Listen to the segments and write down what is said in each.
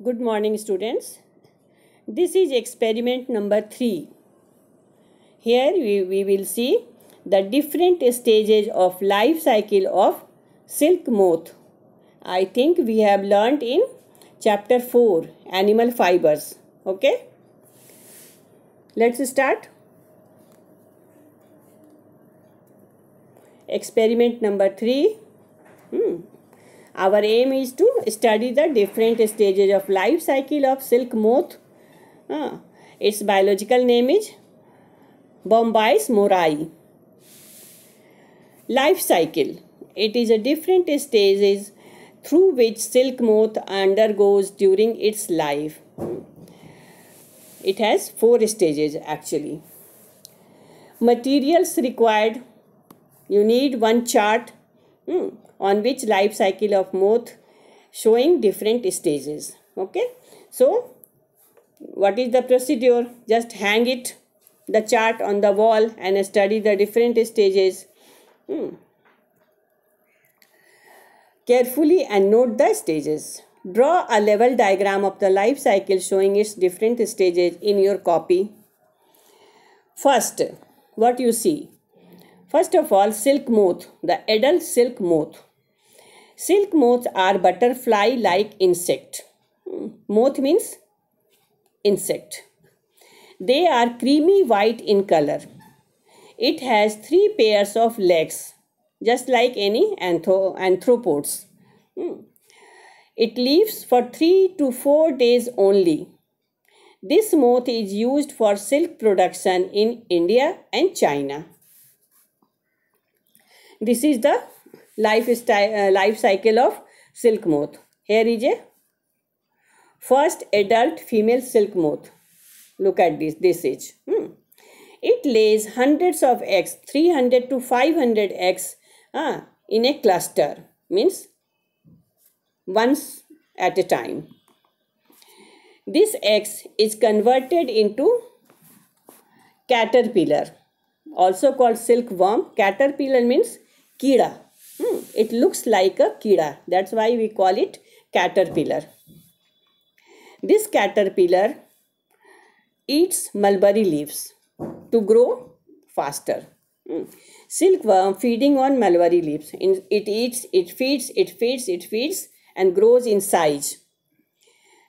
Good morning, students. This is experiment number 3. Here we, we will see the different stages of life cycle of silk moth. I think we have learnt in chapter 4 animal fibers. Okay? Let's start. Experiment number 3. Hmm. Our aim is to study the different stages of life cycle of silk moth. Uh, its biological name is Bombyx morai. Life cycle. It is a different stages through which silk moth undergoes during its life. It has four stages actually. Materials required. You need one chart. Hmm on which life cycle of moth showing different stages. Okay? So what is the procedure? Just hang it the chart on the wall and study the different stages. Hmm. carefully and note the stages. Draw a level diagram of the life cycle showing its different stages in your copy. First what you see? First of all silk moth the adult silk moth Silk moths are butterfly-like insect. Hmm. Moth means insect. They are creamy white in color. It has three pairs of legs, just like any anthro arthropods. Hmm. It lives for three to four days only. This moth is used for silk production in India and China. This is the life, uh, life cycle of silk moth. Here is a first adult female silk moth. Look at this, this is. Hmm. It lays hundreds of eggs, 300 to 500 eggs uh, in a cluster. Means once at a time. This eggs is converted into caterpillar. Also called silkworm. Caterpillar means kida. It looks like a kida. That's why we call it caterpillar. This caterpillar eats mulberry leaves to grow faster. Hmm. Silkworm feeding on mulberry leaves. It eats, it feeds, it feeds, it feeds and grows in size.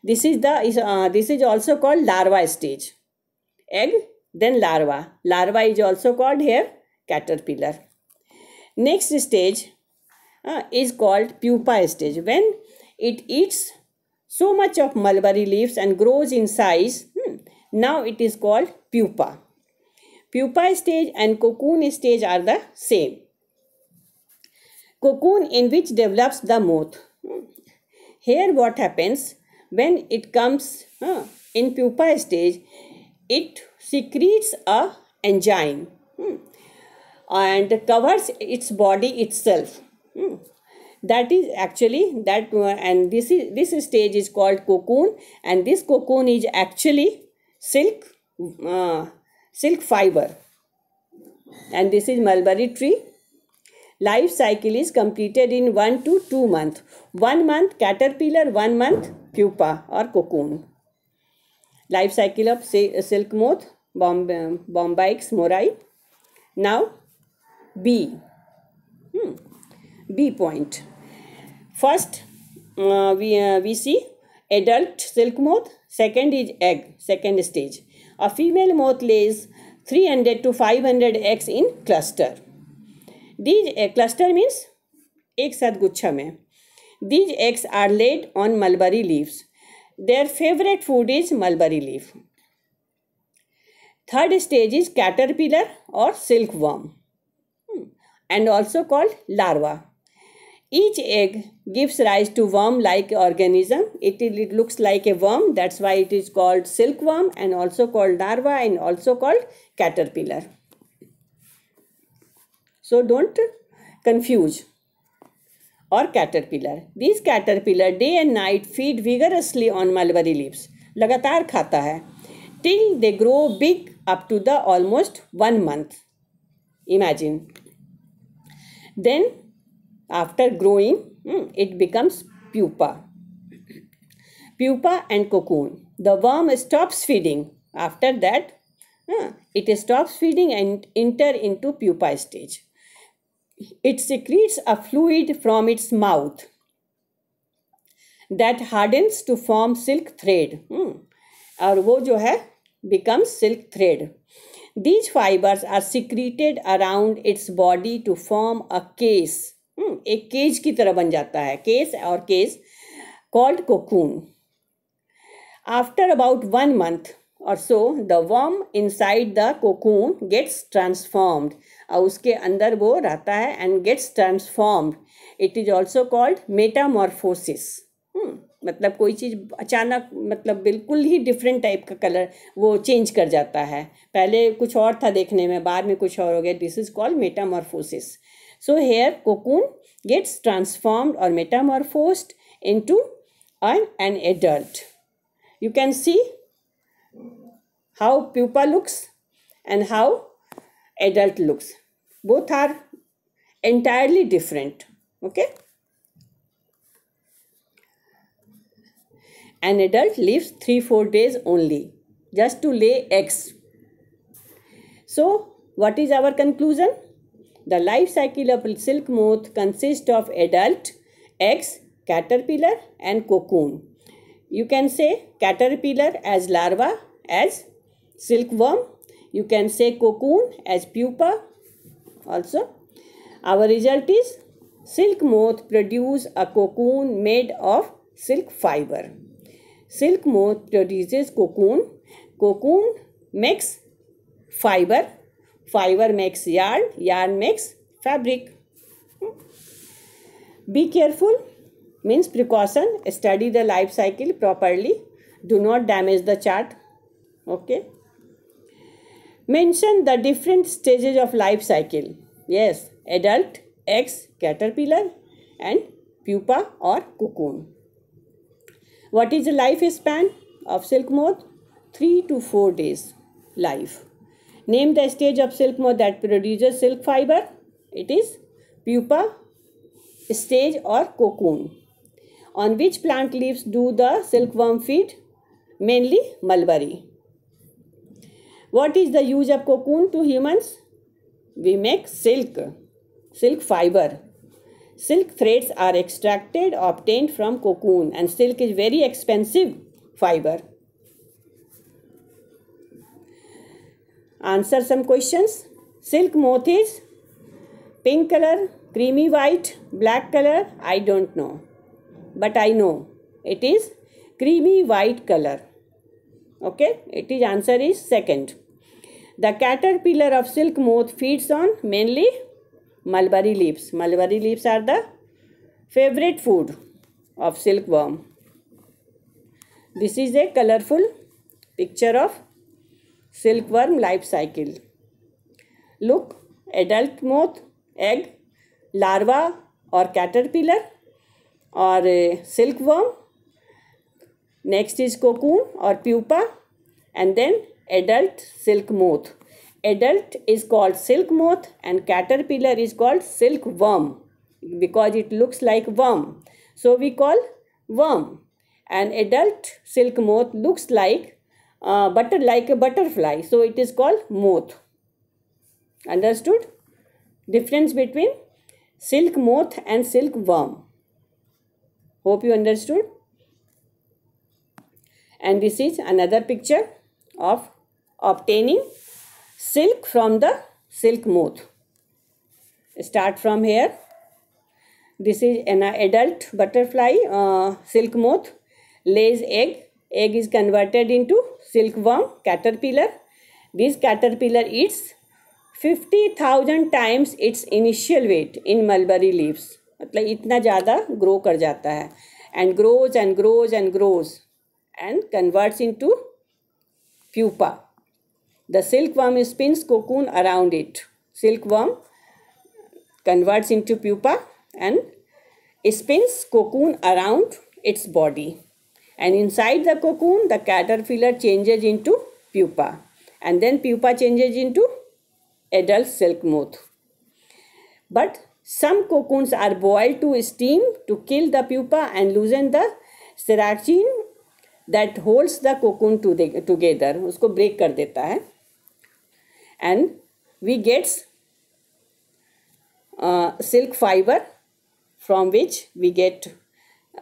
This is the uh, this is also called larva stage. Egg, then larva. Larva is also called here caterpillar. Next stage uh, is called pupa stage. When it eats so much of mulberry leaves and grows in size, hmm, now it is called pupa. Pupa stage and cocoon stage are the same. Cocoon in which develops the moth. Hmm. Here what happens when it comes uh, in pupa stage, it secretes a enzyme hmm, and covers its body itself. That is actually that uh, and this is this stage is called cocoon and this cocoon is actually silk uh, silk fiber and this is mulberry tree life cycle is completed in 1 to 2 month 1 month caterpillar 1 month pupa or cocoon life cycle of silk moth bombyx morai now hmm. B point. First, uh, we, uh, we see adult silk moth, second is egg, second stage. A female moth lays 300 to 500 eggs in cluster. These uh, cluster means एक साथ गुच्छा में these eggs are laid on mulberry leaves their favourite food is mulberry leaf third stage is caterpillar और silk worm and also called larva Each egg gives rise to worm-like organism. It, it looks like a worm. That's why it is called silkworm and also called larva and also called caterpillar. So don't confuse or caterpillar. These caterpillar day and night feed vigorously on mulberry leaves. लगातार खाता है till they grow big up to the almost one month. Imagine. Then after growing, hmm, it becomes pupa. pupa and cocoon. The worm stops feeding. After that, uh, it stops feeding and enter into pupa stage. It secretes a fluid from its mouth that hardens to form silk thread. Hmm. और वो जो है becomes silk thread. These fibers are secreted around its body to form a case. हम्म, एक cage की तरह बन जाता है। केस और case called cocoon after about one month और so the worm inside the cocoon gets transformed और उसके अंदर वो रहता है and gets transformed it is also called metamorphosis मतलब कोई चीज़ अचानक मतलब बिल्कुल ही डिफरेंट टाइप का कलर वो चेंज कर जाता है। पहले कुछ और था देखने में, बाद में कुछ और हो गया। This is called metamorphosis So here cocoon gets transformed or metamorphosed into an, an adult. You can see how pupa looks and how adult looks. Both are entirely different. Okay. An adult lives 3-4 days only just to lay eggs. So, what is our conclusion? The life cycle of silk moth consist of adult eggs caterpillar and cocoon you can say caterpillar as larva as silk worm you can say cocoon as pupa also our result is silk moth produce a cocoon made of silk fibre silk moth produce cocoon cocoon makes fibre Fiber makes yarn. Yarn makes fabric. Be careful means precaution. Study the life cycle properly. Do not damage the chart. Okay. Mention the different stages of life cycle. Yes, adult, eggs, caterpillar and pupa or cocoon. What is the lifespan of silk moth? 3 to 4 days life. Name the stage of silk moth that produces silk fiber. It is pupa stage or cocoon. On which plant leaves do the silkworm feed? Mainly mulberry. What is the use of cocoon to humans? We make silk, silk fiber. Silk threads are extracted obtained from cocoon and silk is very expensive fiber. Answer some questions. Silk moth is pink color, creamy white, black color. I don't know. But I know it is creamy white color. Okay, it is answer is second. The caterpillar of silk moth feeds on mainly mulberry leaves. Mulberry leaves are the favorite food of silkworm. This is a colorful picture of silk worm life cycle. Look, adult moth, egg, larva और caterpillar और silk silkworm. Next is cocoon और pupa and then adult silk moth. Adult is called silk moth and caterpillar is called silk worm because it looks like worm. So we call worm and adult silk moth looks like uh, butter like a butterfly. So it is called moth. Understood? Difference between silk moth and silk worm Hope you understood. And this is another picture of obtaining silk from the silk moth. Start from here. This is an adult butterfly uh, silk moth lays egg. Egg is converted into silkworm caterpillar. This caterpillar eats 50,000 times its initial weight in mulberry leaves. मतलब इतना ज़्यादा grow कर जाता है and grows and grows and grows and converts into pupa The silkworm spins cocoon around it. Silkworm converts into pupa and spins cocoon around its body. and inside the cocoon the caterpillar changes into pupa. And then pupa changes into adult silk moth. But some cocoons are boiled to steam to kill the pupa and loosen the sericin that holds the cocoon to the, together. उसको break कर and we get uh, silk fiber from which we get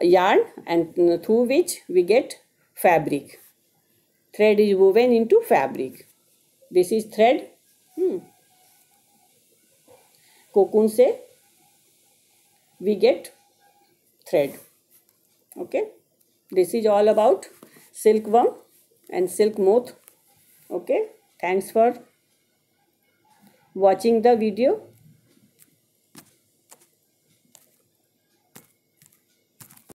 yarn and through which we get fabric thread is woven into fabric this is thread hmm. cocoon से we get thread okay this is all about silkworm and silk moth okay thanks for watching the video